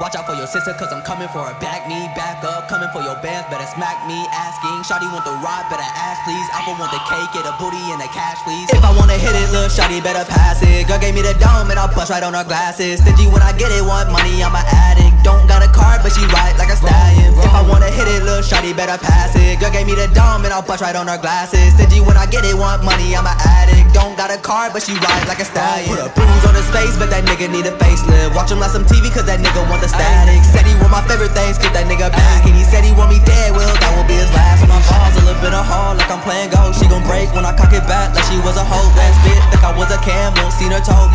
Watch out for your sister, cause I'm coming for her. Back me, back up, coming for your bands, better smack me. Asking, Shotty want the ride, better ask please. Alpha want the cake, get a booty and the cash please. If I wanna hit it, little Shotty better pass it. Girl gave me the dome and I'll bust right on her glasses. Stingy when I get it, want money, I'm an addict. Don't got a card, but she ride like a stallion. If I wanna hit it, little Shotty better pass it. Girl gave me the dome and I'll bust right on her glasses. Stingy when I get it, want money. Don't got a card, but she ride like a stallion. Put a bruise on his face, but that nigga need a facelift. Watch him like some TV, cause that nigga want the static. Said he want my favorite things, get that nigga back. And he said he want me dead, well, that will be his last. My balls a little bit of hard, like I'm playing golf. She gon' break when I cock it back, like she was a hoe. Last bit, think I was a camel. Seen her toe,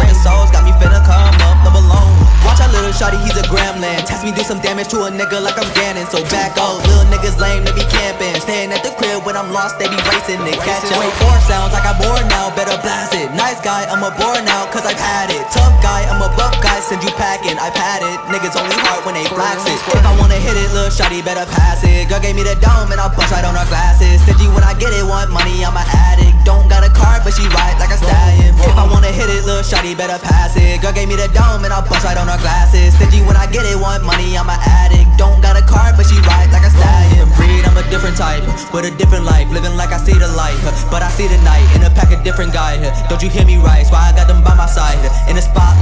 shawty, he's a gremlin. Test me, do some damage to a nigga like I'm Ganon. So back up, little niggas lame, they be camping. Staying at the crib when I'm lost, they be racing to catch up. Wait, four sounds, I got bored now, better blast it. Nice guy, I'm a bore now, cause I've had it. Tough guy, I'm a buff guy, send you packing. I've had it. Niggas only hard when they flax it. If I wanna hit it, little shawty better pass it. Girl gave me the dome and I'll bust right on her glasses. Stingy when I get it, want money, I'm an addict. Don't got a card, but she ride like a stallion. If I wanna hit it, little shawty better pass it. Girl gave me the dome and I'll bust right on her glasses. Stingy when I get it, want money, I'm an addict. Don't got a card, but she ride like a stallion. Breed, I'm a different type, with a different life. Living like I see the light, but I see the night in a pack of different guys. Don't you hear me right? Why I got them by my side in the spotlight.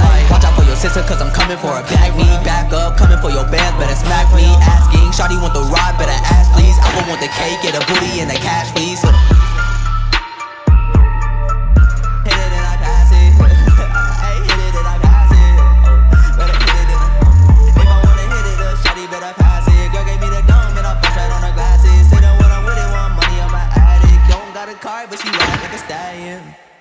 Coming for a Back me, back up, coming for your bands, better smack me. Asking, Shawty want the ride, better ask please. I want the cake, get a booty and the cash please. But she.